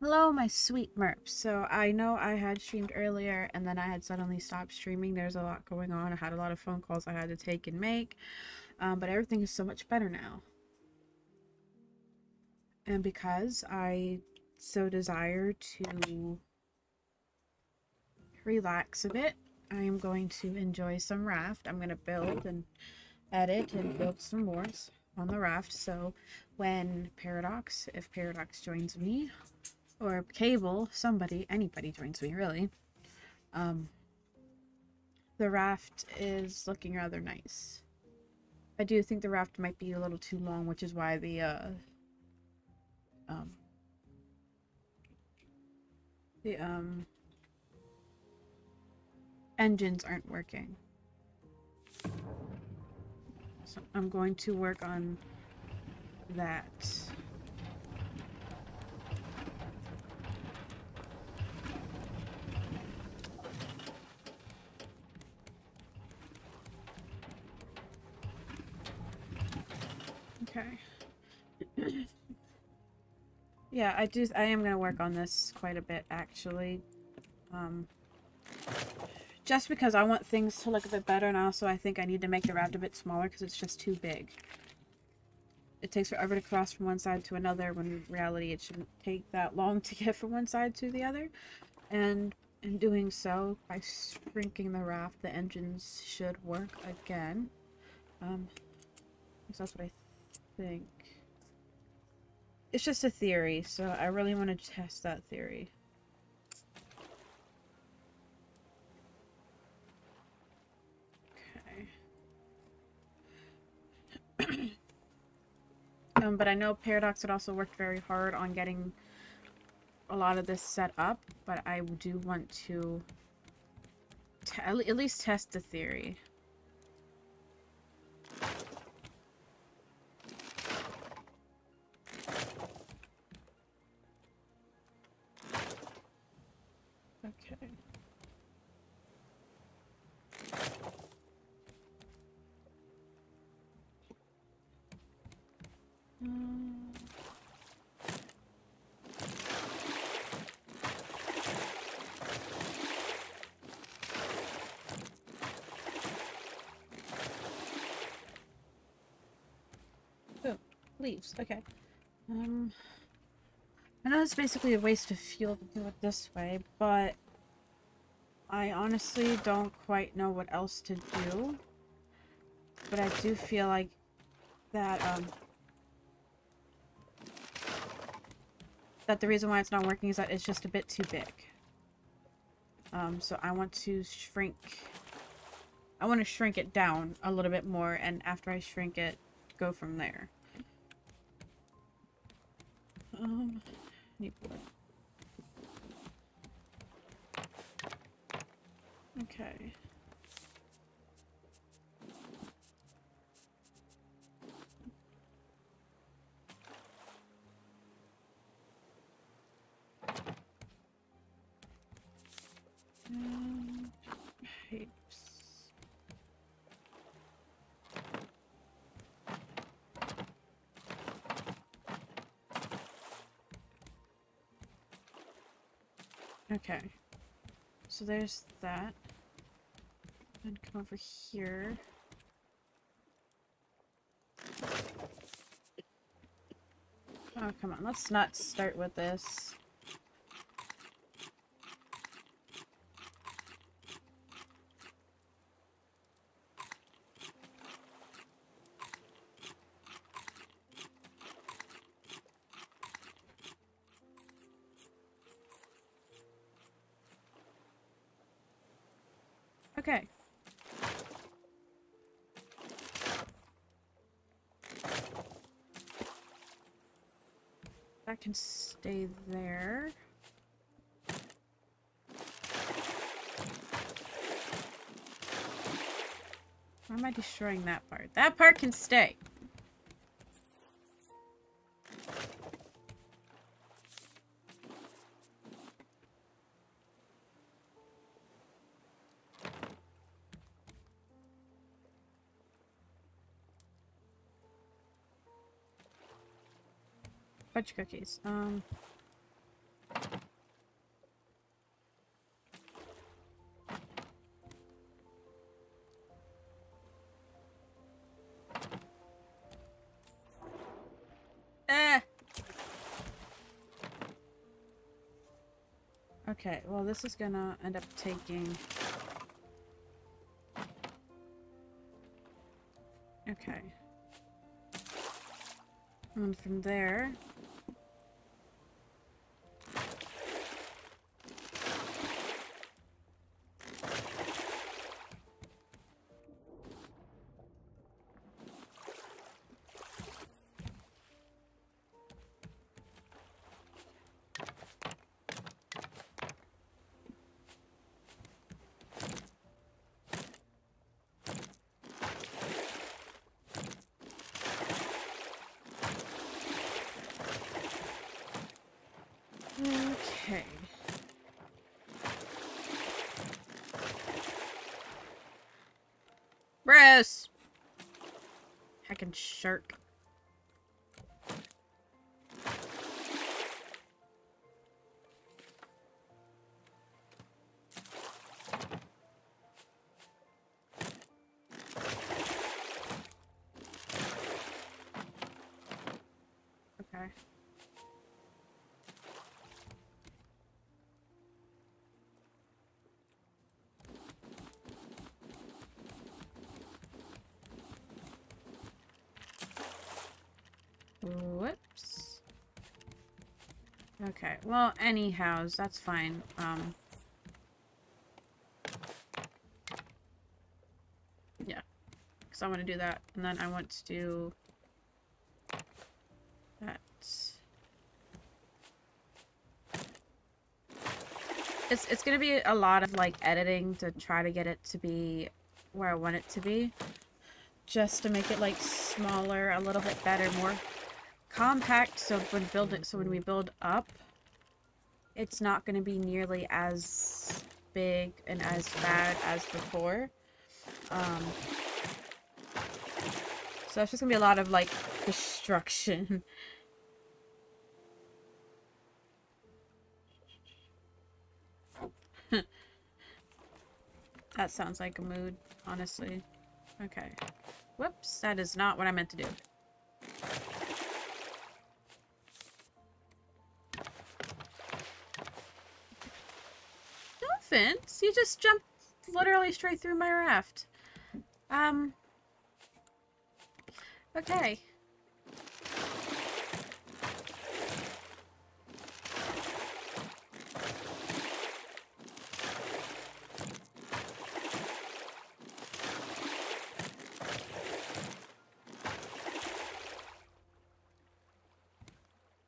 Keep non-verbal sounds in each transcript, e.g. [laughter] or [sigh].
Hello, my sweet merps. So I know I had streamed earlier and then I had suddenly stopped streaming. There's a lot going on. I had a lot of phone calls I had to take and make, um, but everything is so much better now. And because I so desire to relax a bit, I am going to enjoy some raft. I'm going to build and edit and build some more on the raft. So when Paradox, if Paradox joins me, or Cable, somebody, anybody joins me really, um, the raft is looking rather nice. I do think the raft might be a little too long, which is why the, uh, um, the, um, engines aren't working. So I'm going to work on that. Okay. [clears throat] yeah, I do. I am going to work on this quite a bit, actually. Um, just because I want things to look a bit better, and also I think I need to make the raft a bit smaller because it's just too big. It takes forever to cross from one side to another, when in reality it shouldn't take that long to [laughs] get from one side to the other. And in doing so, by shrinking the raft, the engines should work again. Um, that's what I think. It's just a theory, so I really want to test that theory. Okay. um, but I know Paradox had also worked very hard on getting a lot of this set up, but I do want to at least test the theory. Leaves. Okay. Um, I know it's basically a waste of fuel to do it this way, but I honestly don't quite know what else to do. But I do feel like that, um, that the reason why it's not working is that it's just a bit too big. Um, so I want to shrink, I want to shrink it down a little bit more, and after I shrink it, go from there. Um, need wood. Okay. So there's that. And come over here. Oh, come on. Let's not start with this. Am I destroying that part? That part can stay. Fudge cookies. Um. Okay, well this is gonna end up taking... Okay. And from there... Bruce! Heckin' shark. Whoops. Okay, well, anyhows, that's fine. Um, yeah, because I want to do that, and then I want to do that. It's, it's gonna be a lot of, like, editing to try to get it to be where I want it to be. Just to make it, like, smaller, a little bit better, more compact so when build it so when we build up it's not going to be nearly as big and as bad as before. Um so that's just gonna be a lot of like destruction. [laughs] That sounds like a mood honestly. Okay. Whoops that is not what I meant to do Dolphins? You just jumped literally straight through my raft. Um. Okay.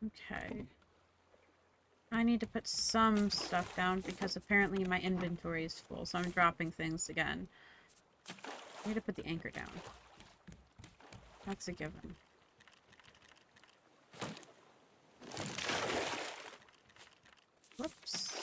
Okay. I need to put some stuff down because apparently my inventory is full, so I'm dropping things again. I need to put the anchor down. That's a given. Whoops.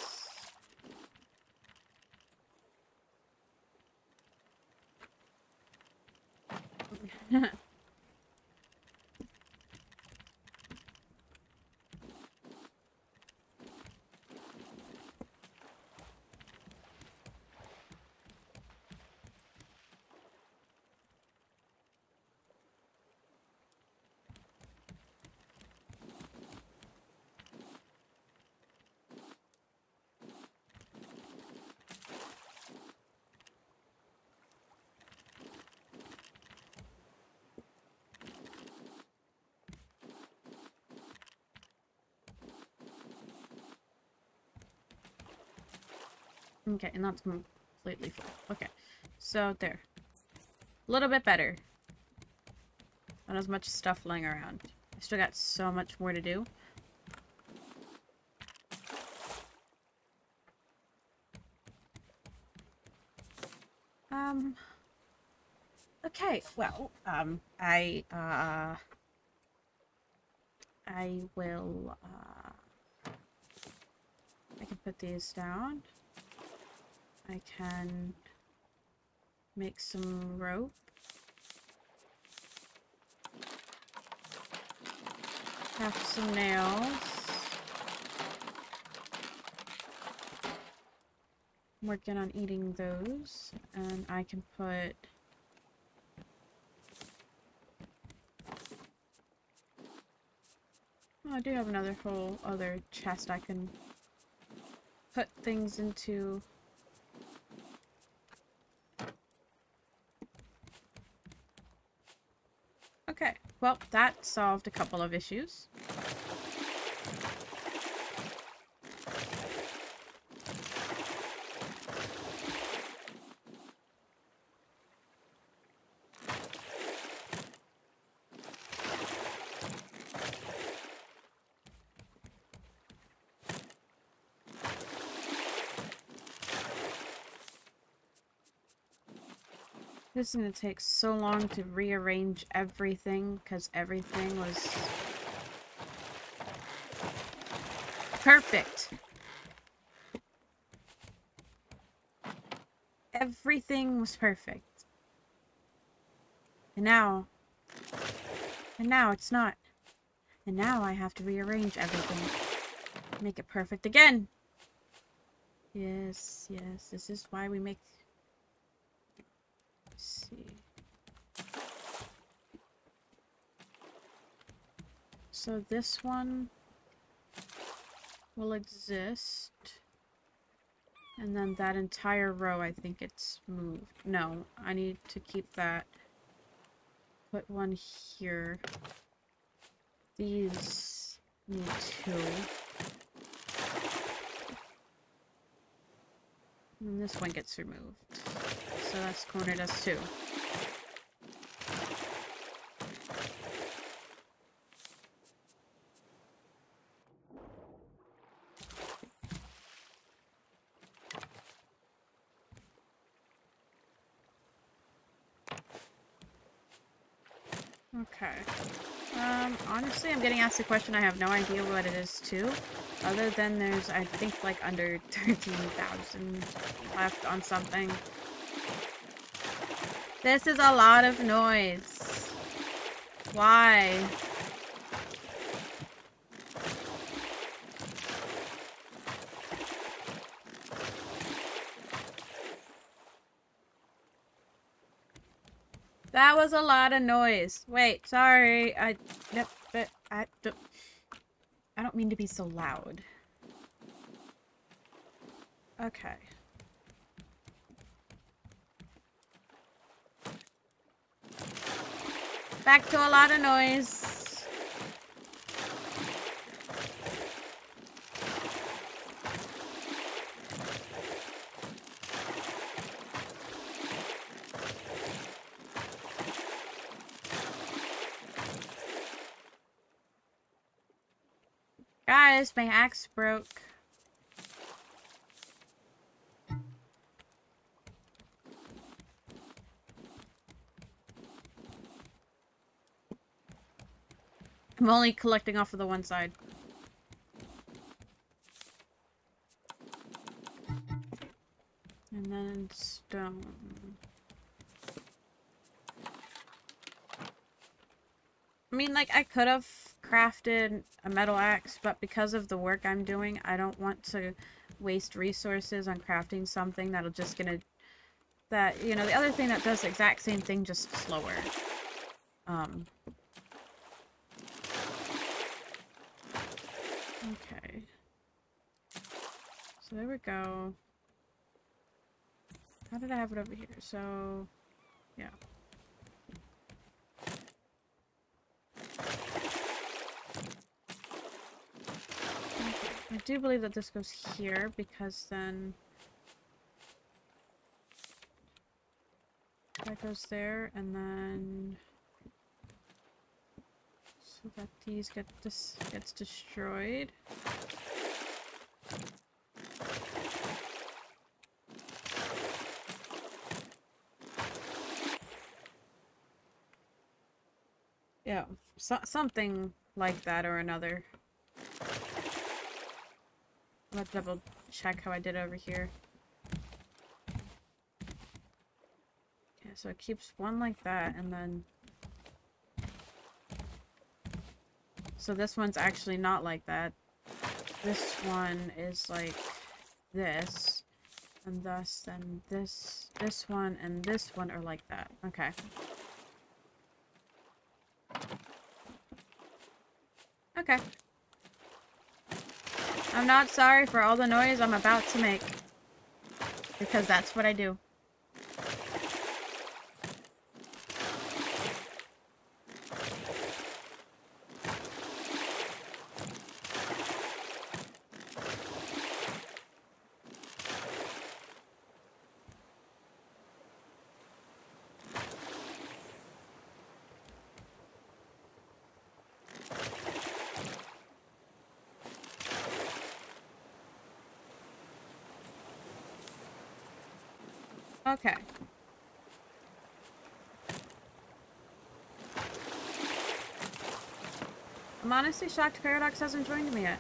Okay, and that's completely full. Okay, so there. A little bit better. Not as much stuff lying around. I still got so much more to do. Um... Okay, well, um, I, uh... I will, uh... I can put these down. I can make some rope. Have some nails. I'm working on eating those, and I can put Oh, I do have another whole other chest I can put things into... Okay, well, that solved a couple of issues. Is going to take so long to rearrange everything because everything was perfect. Everything was perfect. And now, and now it's not. And now I have to rearrange everything. Make it perfect again. Yes, yes, this is why we make see. So this one will exist. And then that entire row, I think it's moved. No, I need to keep that. Put one here. These need two. And this one gets removed so that's cornered us too. Okay. Um, honestly, I'm getting asked a question I have no idea what it is too. Other than there's, I think, like under [laughs] 13,000 left on something. This is a lot of noise. Why? That was a lot of noise. Wait, sorry. I, yep, but I don't, mean to be so loud. Okay. Back to a lot of noise. My axe broke. I'm only collecting off of the one side. And then stone. I mean, like, I could have crafted a metal axe, but because of the work I'm doing, I don't want to waste resources on crafting something that'll just gonna... That, you know, the other thing that does the exact same thing, just slower. Um, Okay. So there we go. How did I have it over here? So, yeah. I do believe that this goes here because then that goes there and then so that these get this gets destroyed. Yeah, so something like that or another. Let's double check how I did over here. Okay, so it keeps one like that and then So this one's actually not like that. This one is like this. And thus then this, this one, and this one are like that. Okay. Okay. I'm not sorry for all the noise I'm about to make. Because that's what I do. Okay. I'm honestly shocked Paradox hasn't joined me yet.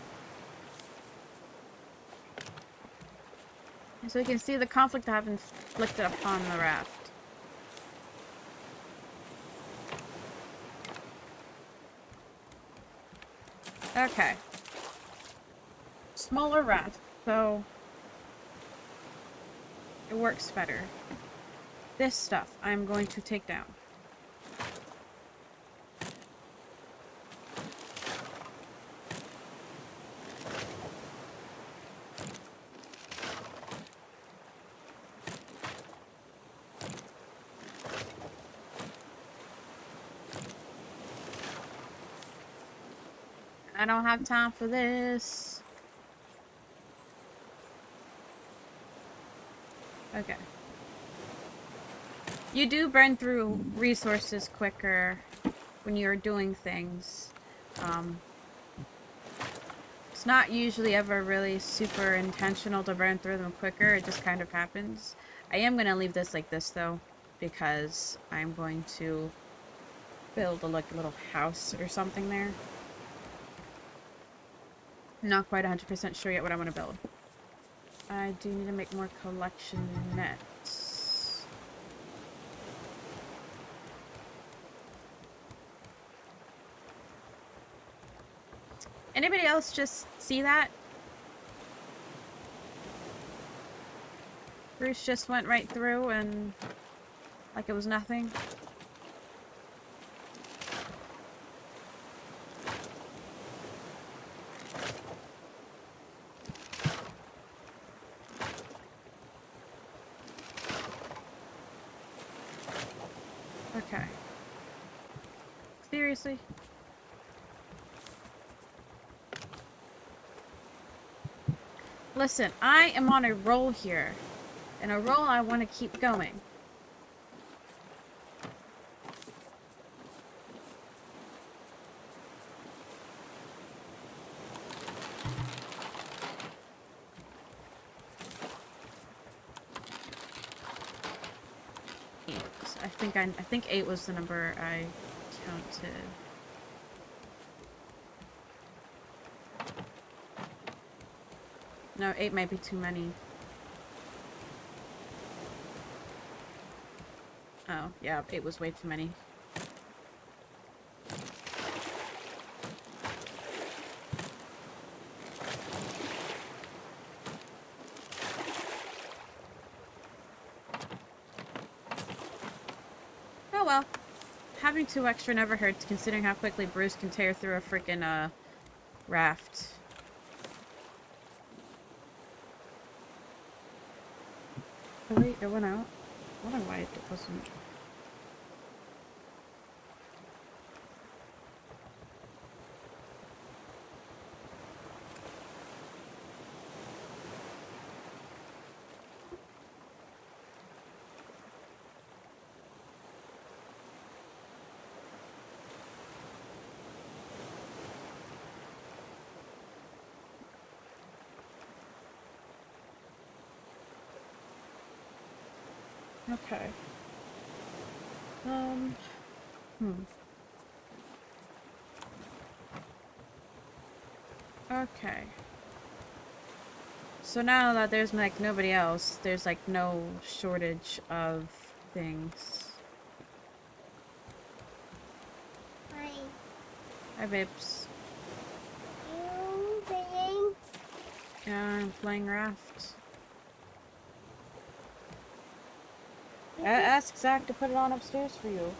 So you can see the conflict I have inflicted upon the raft. Okay. Smaller raft, so it works better. This stuff I'm going to take down. I don't have time for this. Okay. You do burn through resources quicker when you're doing things. Um, it's not usually ever really super intentional to burn through them quicker. It just kind of happens. I am going to leave this like this, though, because I'm going to build a like, little house or something there. Not quite 100% sure yet what I want to build. I do need to make more collection nets. Anybody else just see that? Bruce just went right through and like it was nothing. Seriously? Listen, I am on a roll here. And a roll I want to keep going. I think I, I think eight was the number I counted. No, eight might be too many. Oh, yeah, eight was way too many. Having two extra never hurts, considering how quickly Bruce can tear through a freaking, uh, raft. Oh wait, it went out? I wonder why it wasn't... Okay. Um, hmm. Okay. So now that there's like nobody else, there's like no shortage of things. Hi. Hi, babes. You playing? Yeah, I'm playing Raft. Ask Zach to put it on upstairs for you.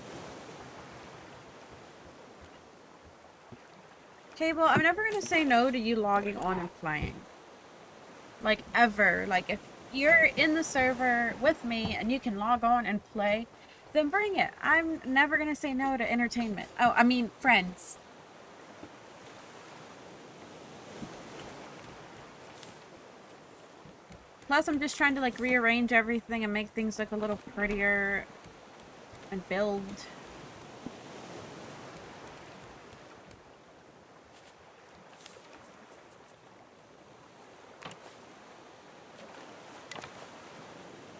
Cable, I'm never gonna say no to you logging on and playing. Like, ever. Like, if you're in the server with me and you can log on and play, then bring it. I'm never gonna say no to entertainment. Oh, I mean, friends. Plus, I'm just trying to, like, rearrange everything and make things look a little prettier and build.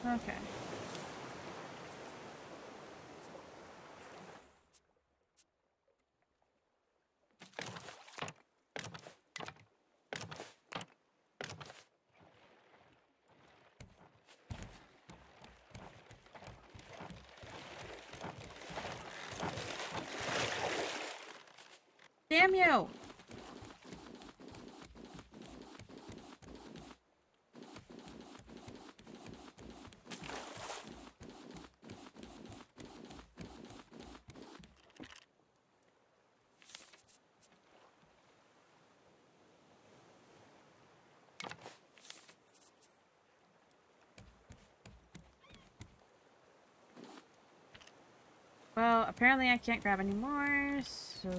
Okay. Damn you! Well, apparently I can't grab any more, so...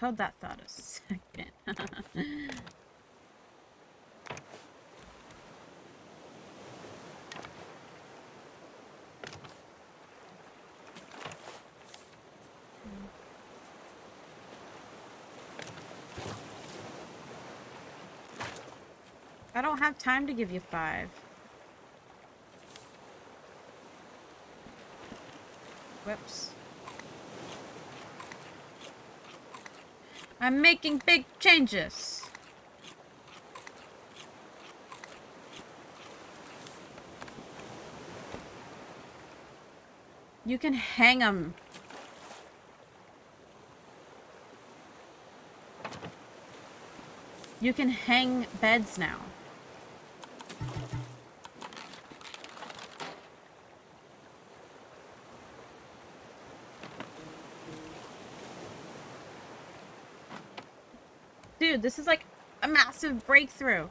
Hold that thought a second. I don't have time to give you five. Whoops. I'm making big changes. You can hang them. You can hang beds now. Dude, this is like a massive breakthrough.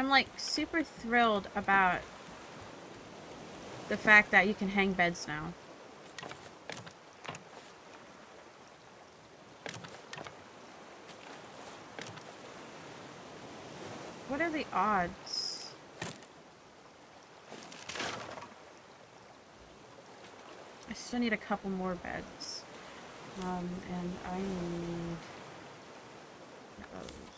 I'm like super thrilled about the fact that you can hang beds now. What are the odds? I still need a couple more beds. Um, and I need those.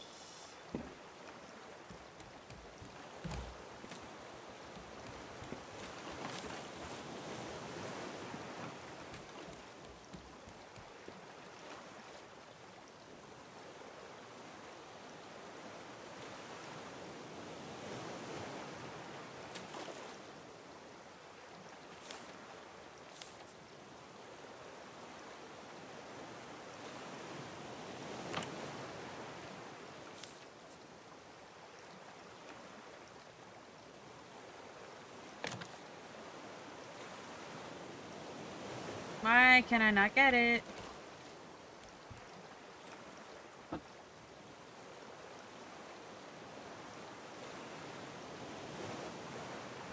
Why can I not get it?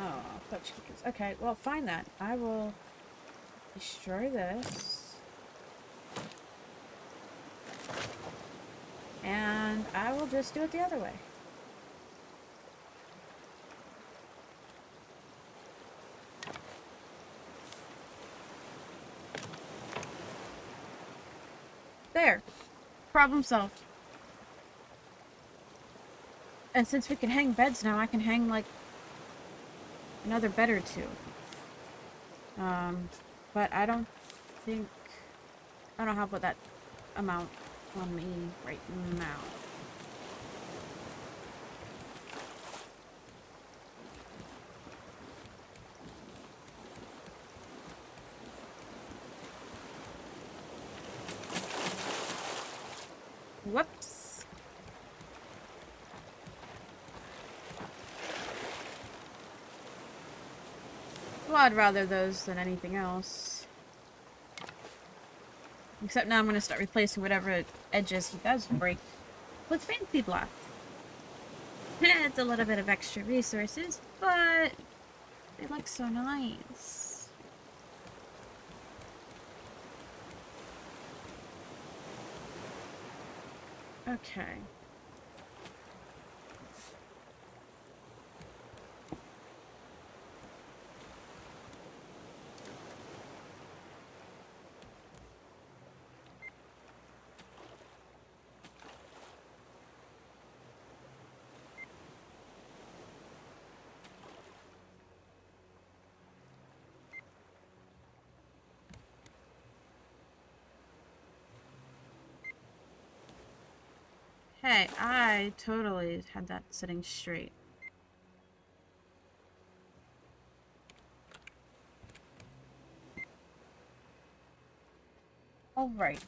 Oh. Okay, well, find that. I will destroy this. And I will just do it the other way. There. Problem solved. And since we can hang beds now, I can hang, like, another bed or two. Um, but I don't think... I don't have what that amount on me right now. Whoops. Well, I'd rather those than anything else. Except now I'm going to start replacing whatever edges he does break with Fancy Blocks. it's a little bit of extra resources, but they look so nice. Okay. Hey, I totally had that sitting straight. Alright.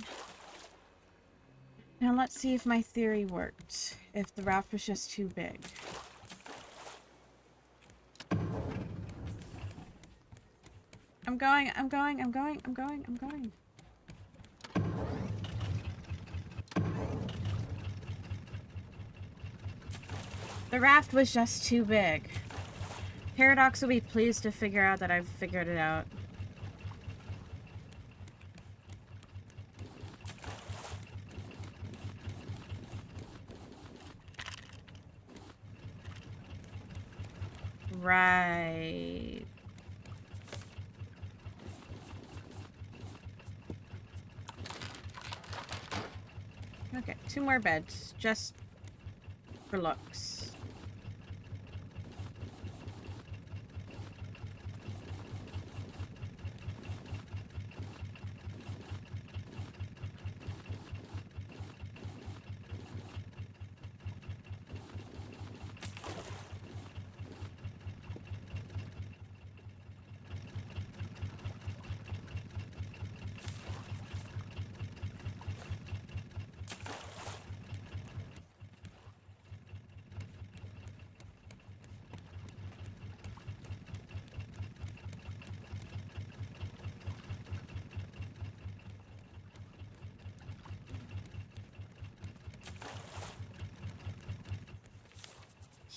Now let's see if my theory worked. If the raft was just too big. I'm going, I'm going, I'm going, I'm going, I'm going. The raft was just too big. Paradox will be pleased to figure out that I've figured it out. Right. Okay, two more beds, just for looks.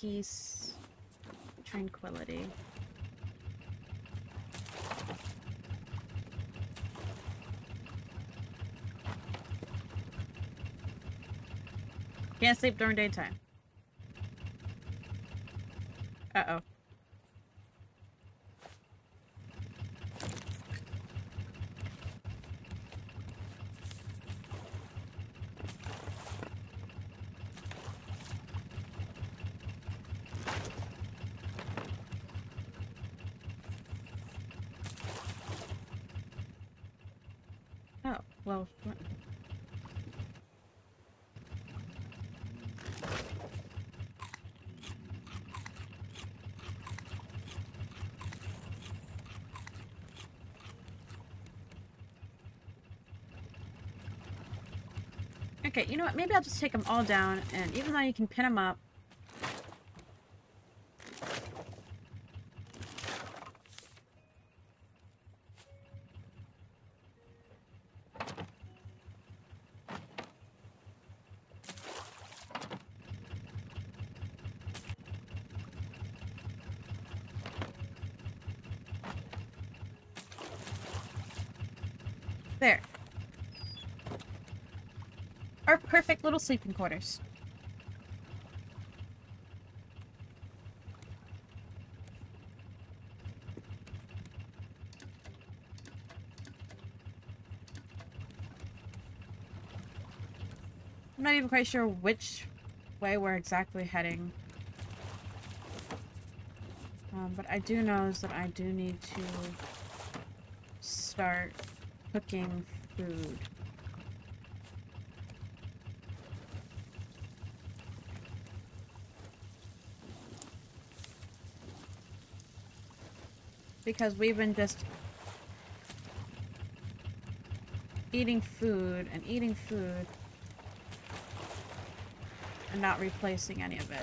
Peace, tranquility. Can't sleep during daytime. Uh-oh. Oh, well, Okay, you know what? Maybe I'll just take them all down, and even though you can pin them up, sleeping quarters. I'm not even quite sure which way we're exactly heading. Um, but I do know is that I do need to start cooking food. Because we've been just eating food and eating food and not replacing any of it.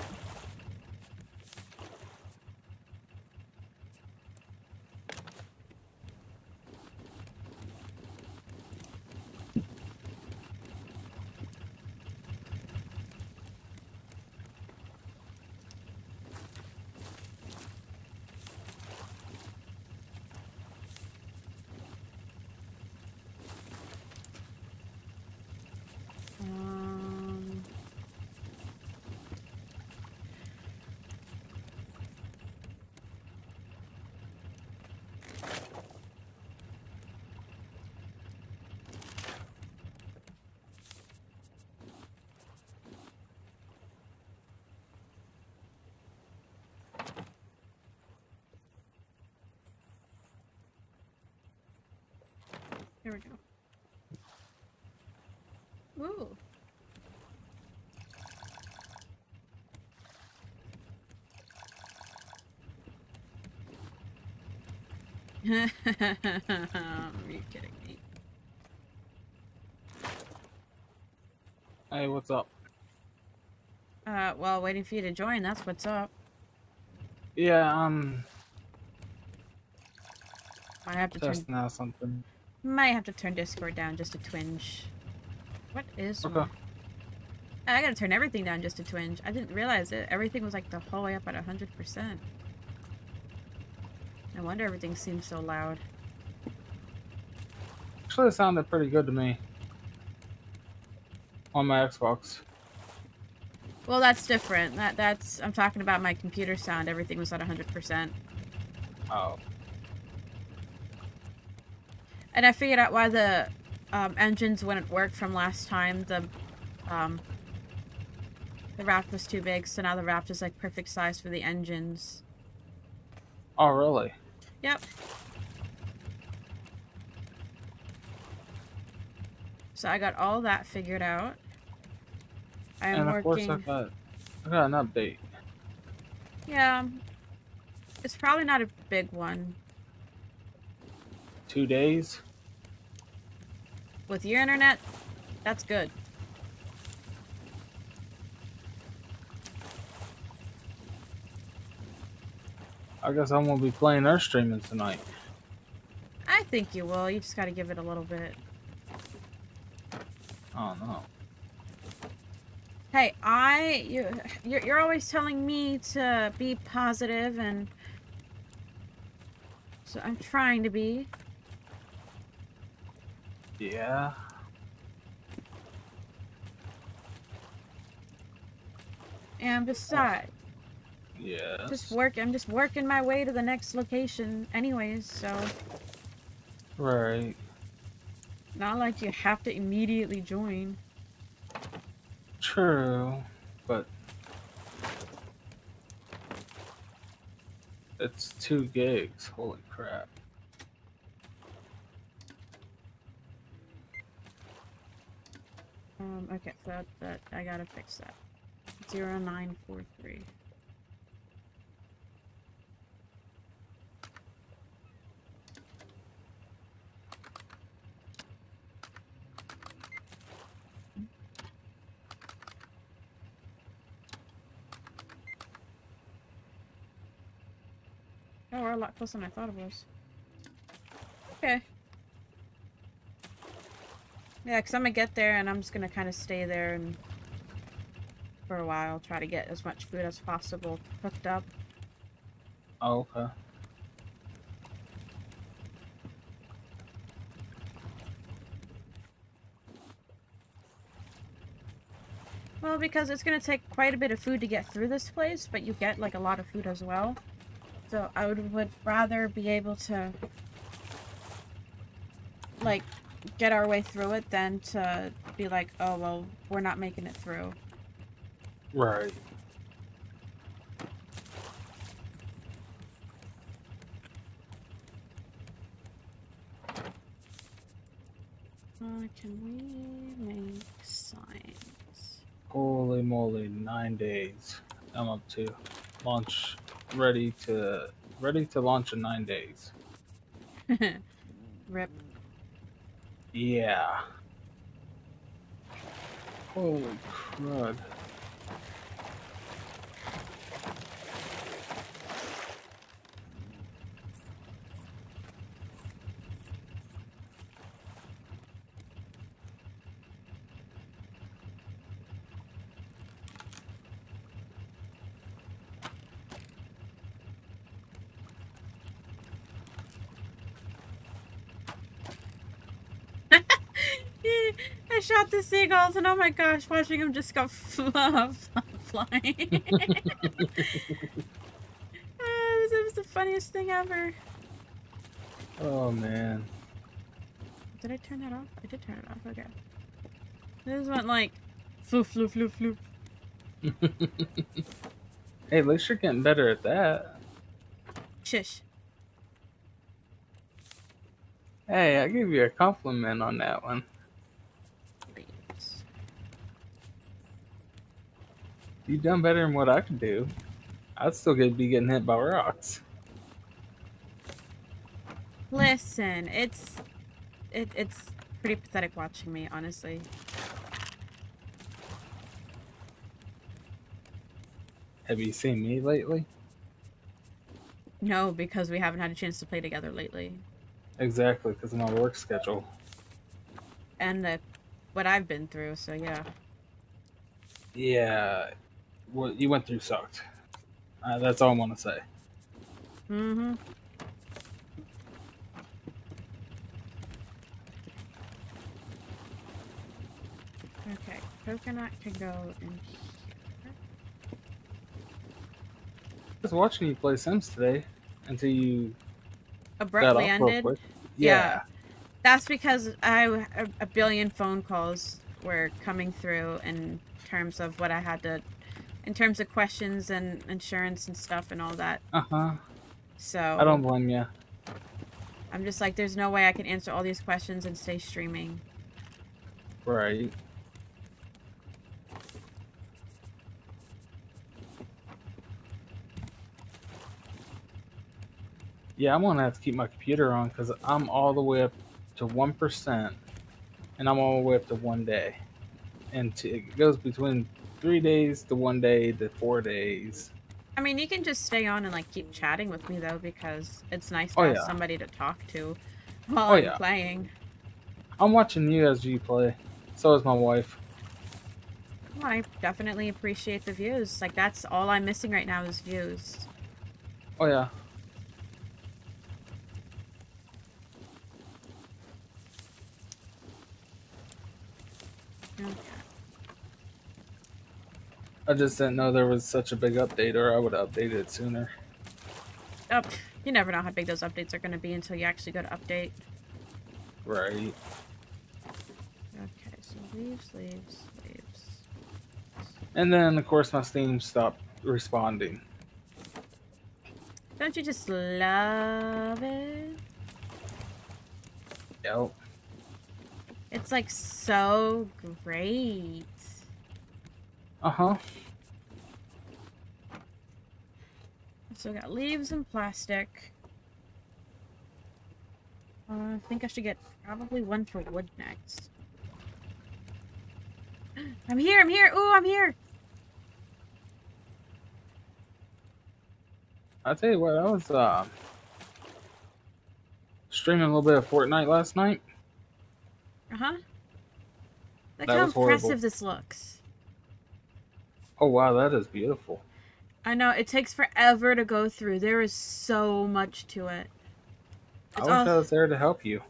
Um, Here we go. Ooh. [laughs] Are you kidding me? Hey, what's up? Uh, well, waiting for you to join, that's what's up. Yeah, um, I have to turn out something. might have to turn Discord down just a twinge. What is Okay. I gotta turn everything down just a twinge. I didn't realize it. Everything was like the whole way up at hundred percent. No wonder everything seems so loud. Actually, it sounded pretty good to me. On my Xbox. Well, that's different. That that's I'm talking about my computer sound. Everything was at hundred percent. Oh. And I figured out why the um, engines wouldn't work from last time. The um, the raft was too big, so now the raft is like perfect size for the engines. Oh, really? Yep. So I got all that figured out. I am and of working. course, I got, I got an update. Yeah. It's probably not a big one. Two days. With your internet, that's good. I guess I'm gonna be playing Earth streaming tonight. I think you will. You just got to give it a little bit. Oh no. Hey, I you you're, you're always telling me to be positive and so I'm trying to be. Yeah. And oh. besides, Yes. just work I'm just working my way to the next location anyways, so Right. not like you have to immediately join. True, but it's two gigs. Holy crap. Um okay, so that, that I got to fix that. 0943. We're a lot closer than I thought it was. Okay. Yeah, because I'm going to get there and I'm just going to kind of stay there and for a while, try to get as much food as possible cooked up. Oh, okay. Well, because it's going to take quite a bit of food to get through this place, but you get, like, a lot of food as well. So I would, would rather be able to like get our way through it than to be like, oh well, we're not making it through. Right. Uh, can we make signs? Holy moly, nine days. I'm up to launch, ready to ready to launch in nine days. [laughs] Rip. Yeah. Holy crud. I shot the seagulls, and oh my gosh, watching them just go [laughs] fluff, flying. [laughs] Ah, this was the funniest thing ever. Oh man. Did I turn that off? I did turn it off. Okay. This went like floof, floof, floof, floof. [laughs] Hey, at least you're getting better at that. Shush. Hey, I give you a compliment on that one. You done better than what I could do. I'd still get be getting hit by rocks. Listen, it's it, it's pretty pathetic watching me, honestly. Have you seen me lately? No, because we haven't had a chance to play together lately. Exactly, because of my work schedule. And the, what I've been through, so yeah. Yeah, what you went through sucked. Uh, that's all I'm gonna say. Mm-hmm. Okay, coconut can go in here. I was watching you play Sims today until you Abruptly ended. quick. Yeah. That's because I a billion phone calls were coming through in terms of what I had to, in terms of questions and insurance and stuff and all that. Uh huh. So I don't blame you. I'm just like, there's no way I can answer all these questions and stay streaming. Right. Yeah, I'm gonna have to keep my computer on because I'm all the way up to one percent, and I'm all the way up to one day, and t- it goes between three days the one day the four days. I mean, you can just stay on and like keep chatting with me though, because it's nice to Oh, have yeah. somebody to talk to oh, while Oh, I'm yeah. playing. I'm watching you as you play. So is my wife. Well, I definitely appreciate the views. Like that's all I'm missing right now is views. Oh yeah. I just didn't know there was such a big update, or I would have updated it sooner. Oh, you never know how big those updates are going to be until you actually go to update. Right. Okay, so leaves, leaves, leaves. And then, of course, my Steam stopped responding. Don't you just love it? Yep. It's like so great. Uh huh. So we got leaves and plastic. Uh, I think I should get probably one for wood next. [gasps] I'm here, I'm here. Ooh, I'm here. I tell you what, I was uh, streaming a little bit of Fortnite last night. Uh-huh. Look That how was horrible. impressive this looks. Oh wow, that is beautiful. I know, it takes forever to go through. There is so much to it. I wish I was there to help you.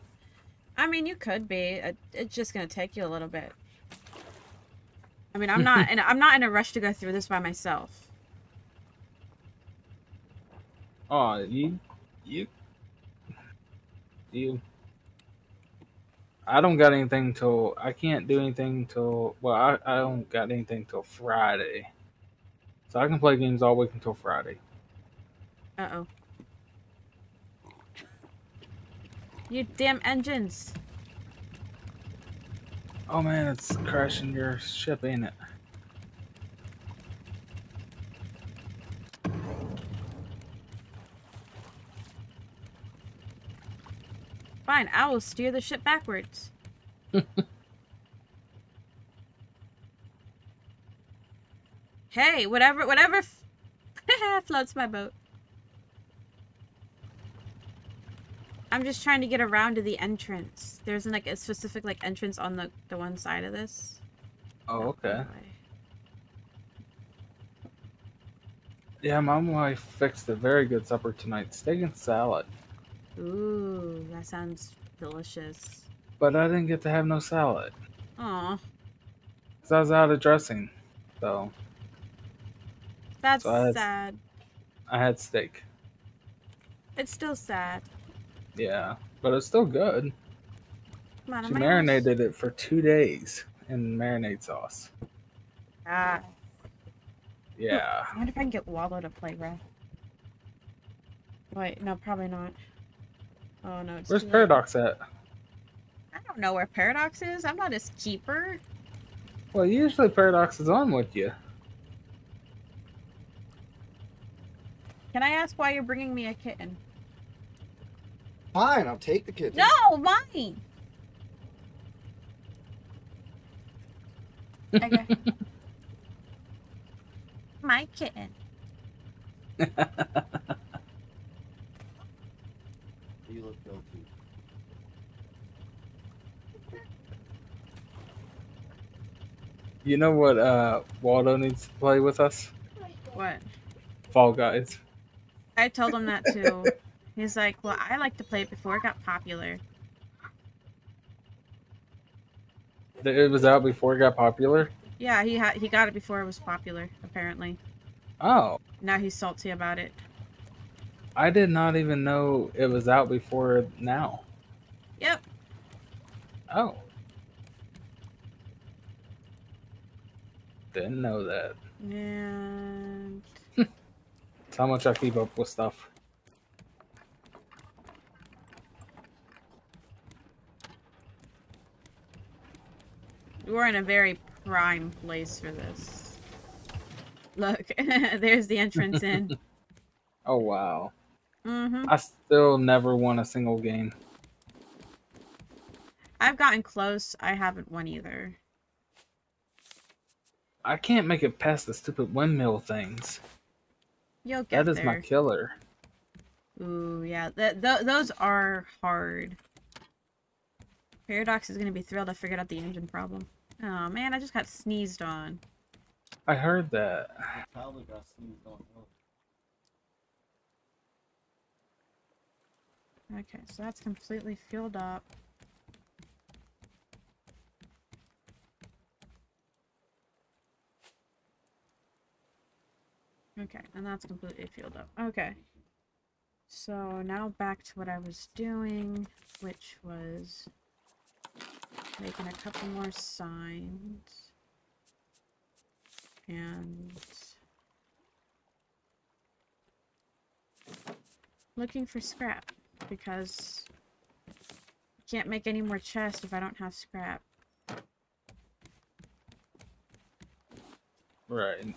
I mean, you could be. Uh, it's just going to take you a little bit. I mean, I'm [laughs] not, and I'm not in a rush to go through this by myself. Oh, you, you, you. I don't got anything till I can't do anything till well I, I don't got anything till Friday, so I can play games all week until Friday. Uh oh. You damn engines. Oh man, it's crashing your ship, ain't it? Fine, I will steer the ship backwards. [laughs] hey, whatever, whatever [laughs] floats my boat. I'm just trying to get around to the entrance. There's like a specific like entrance on the the one side of this. Oh, okay. Yeah, my wife fixed a very good supper tonight: steak and salad. Ooh, that sounds delicious. But I didn't get to have no salad Aw, because I was out of dressing. So that's So that's- sad. I had steak. It's still sad. Yeah, but it's still good. On, She marinated it for two days in marinade sauce. Ah, Yeah. I wonder if I can get Waldo to play rough. Wait, no, probably not. Oh no, it's Where's. Paradox at? I don't know where Paradox is. I'm not his keeper. Well, usually Paradox is on with you. Can I ask why you're bringing me a kitten? Fine, I'll take the kitten. No, mine. Okay. [laughs] My kitten. [laughs] You look guilty. You know what uh Waldo needs to play with us? What? Fall Guys. I told him that too. [laughs] He's like, well, I like to play it before it got popular. It was out before it got popular. Yeah, he had he got it before it was popular. Apparently, Oh, now he's salty about it. I did not even know it was out before now. Yep. Oh. Didn't know that. And That's how much I keep up with stuff. we're in a very prime place for this. Look, [laughs] there's the entrance in. [laughs] Oh wow. Hmm I still never won a single game. I've gotten close. I haven't won either. I can't make it past the stupid windmill things. You'll get That is there. my killer. Ooh, yeah. Th- th- those are hard. Paradox is gonna be thrilled I figured out the engine problem. Oh man, I just got sneezed on. I heard that. Probably got sneezed on. Okay, so that's completely filled up. Okay, and that's completely filled up. Okay. So now back to what I was doing, which was making a couple more signs. And looking for scrap because I can't make any more chests if I don't have scrap. Right.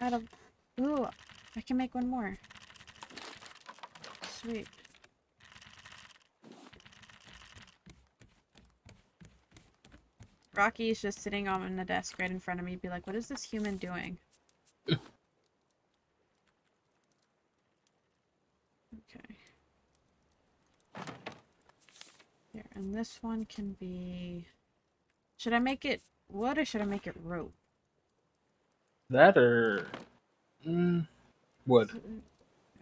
Out of ooh, I can make one more. Sweet. Rocky's just sitting on the desk right in front of me, be like, "What is this human doing?" okay. Here, and this one can be. Should I make it wood or should I make it rope? That or mm, wood.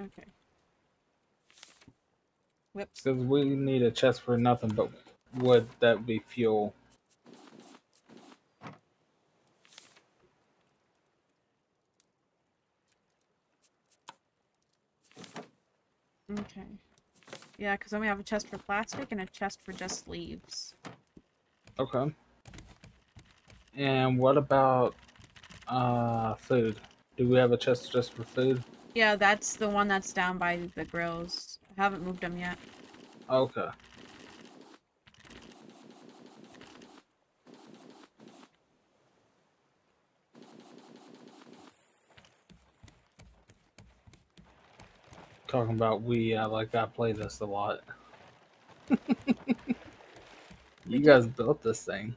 Okay. Whoops. Because we need a chest for nothing but wood that would be fuel. Okay. Yeah, because then we have a chest for plastic and a chest for just leaves. Okay. And what about uh food? Do we have a chest just for food? Yeah, that's the one that's down by the grills. I haven't moved them yet. Okay. Talking about we, uh, like I play this a lot. [laughs] you guys built this thing.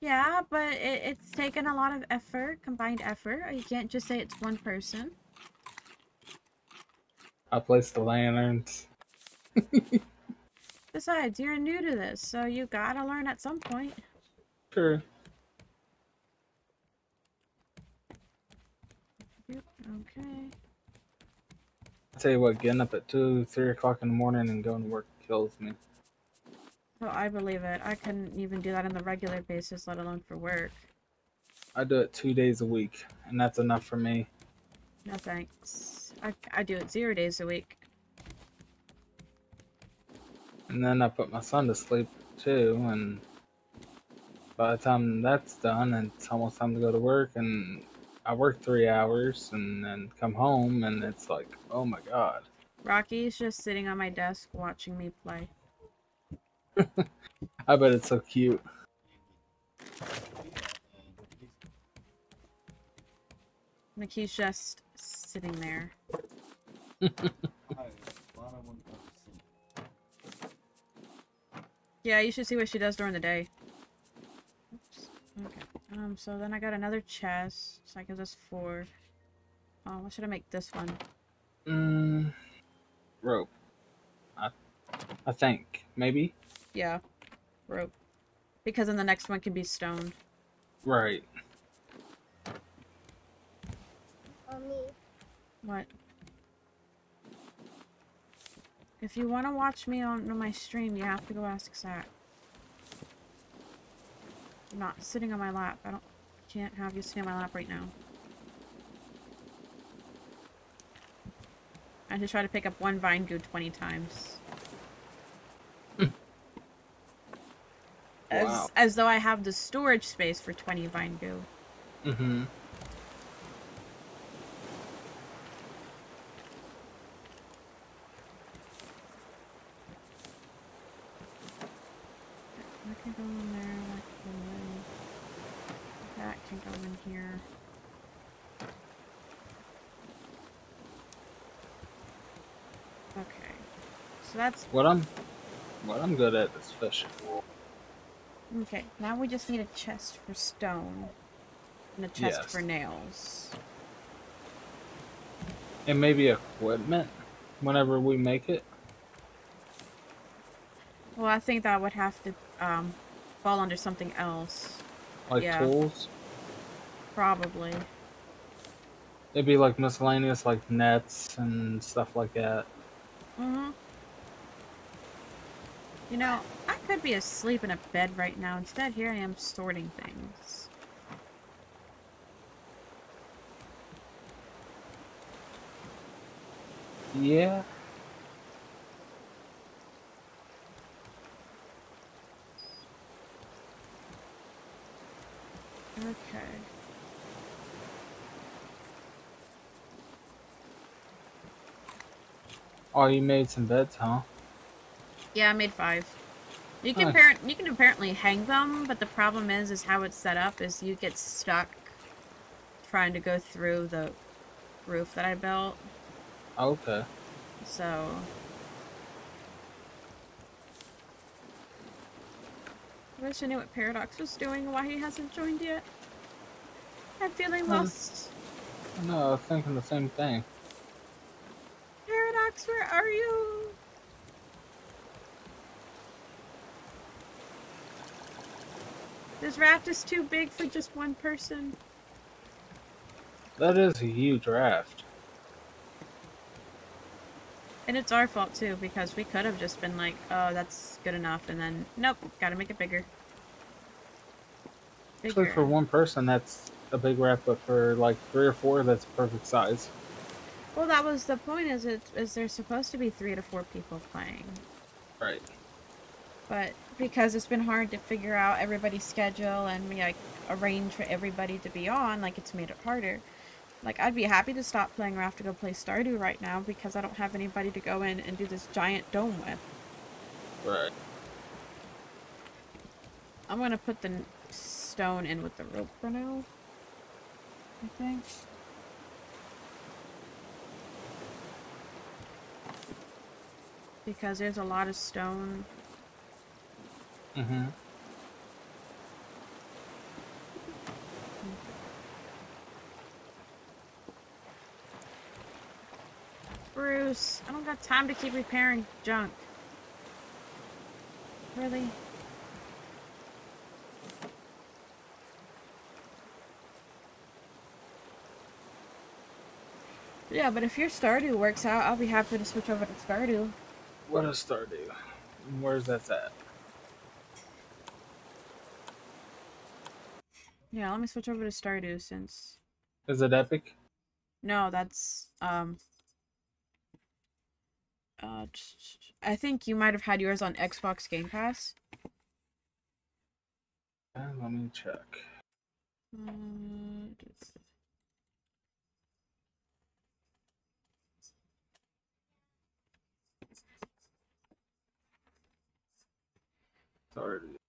Yeah, but it, it's taken a lot of effort, combined effort. You can't just say it's one person. I placed the lanterns. [laughs] Besides, you're new to this, so you gotta learn at some point. Sure. Yep, Okay. I tell you what, getting up at two, three o'clock in the morning and going to work kills me. Oh, I believe it. I couldn't even do that on the regular basis, let alone for work. I do it two days a week, and that's enough for me. No thanks. I, I do it zero days a week. And then I put my son to sleep too, and by the time that's done, it's almost time to go to work, and I work three hours and then come home, and it's like, oh my god. Rocky's just sitting on my desk watching me play. [laughs] I bet it's so cute. Like he's just sitting there. [laughs] Yeah, you should see what she does during the day. Oops. Okay. Um, so then I got another chest. So that gives us four. Oh, what should I make this one? Mm, rope. I, I think maybe. Yeah. Rope. Because then the next one can be stone. Right. Mommy. What? If you want to watch me on, on my stream, you have to go ask Zach. I'm not sitting on my lap. I don't can't have you sitting on my lap right now. I just try to pick up one vine goo 20 times. [laughs] as, Wow. as though I have the storage space for 20 vine goo. Mm-hmm. That can go in there, that can go in. That can go in here. Okay. So that's What I'm, what I'm good at is fishing. okay. Now we just need a chest for stone. And a chest Yes. for nails. And maybe equipment whenever we make it. Well, I think that would have to um fall under something else. Like Yeah. tools. Probably. It'd be like miscellaneous, like nets and stuff like that. Mm-hmm. You know, I could be asleep in a bed right now. Instead, here I am sorting things. Yeah. Okay. Oh, you made some beds, huh? Yeah, I made five. You can you can apparently hang them, but the problem is is how it's set up is you get stuck trying to go through the roof that I built. Okay. So I wish I knew what Paradox was doing and why he hasn't joined yet. I'm feeling lost. No, I was thinking the same thing. Paradox, where are you? This raft is too big for just one person. That is a huge raft. And it's our fault too, because we could have just been like, oh, that's good enough, and then, nope, gotta make it bigger. Actually, for one person, that's a big raft, but for like three or four, that's perfect size. Well, that was the point, is it, is there supposed to be three to four people playing. Right. But because it's been hard to figure out everybody's schedule and we like arrange for everybody to be on, like it's made it harder. Like I'd be happy to stop playing or have to go play Stardew right now because I don't have anybody to go in and do this giant dome with. Right. I'm gonna put the stone in with the rope for now. I think. Because there's a lot of stone. Mm-hmm. Bruce, I don't got time to keep repairing junk. Really? Yeah, but if your Stardew works out, I'll be happy to switch over to Stardew. What does Stardew? Where's that at? Yeah, let me switch over to Stardew since Is it Epic? no, that's um uh I think you might have had yours on Xbox Game Pass. Uh, let me check. Mm, Stardew.